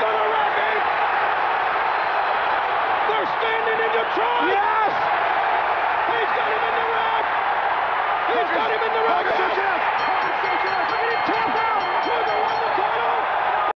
gonna wreck it! They're standing in Detroit! Yes! He's got him in the rack. He's got him in the rack.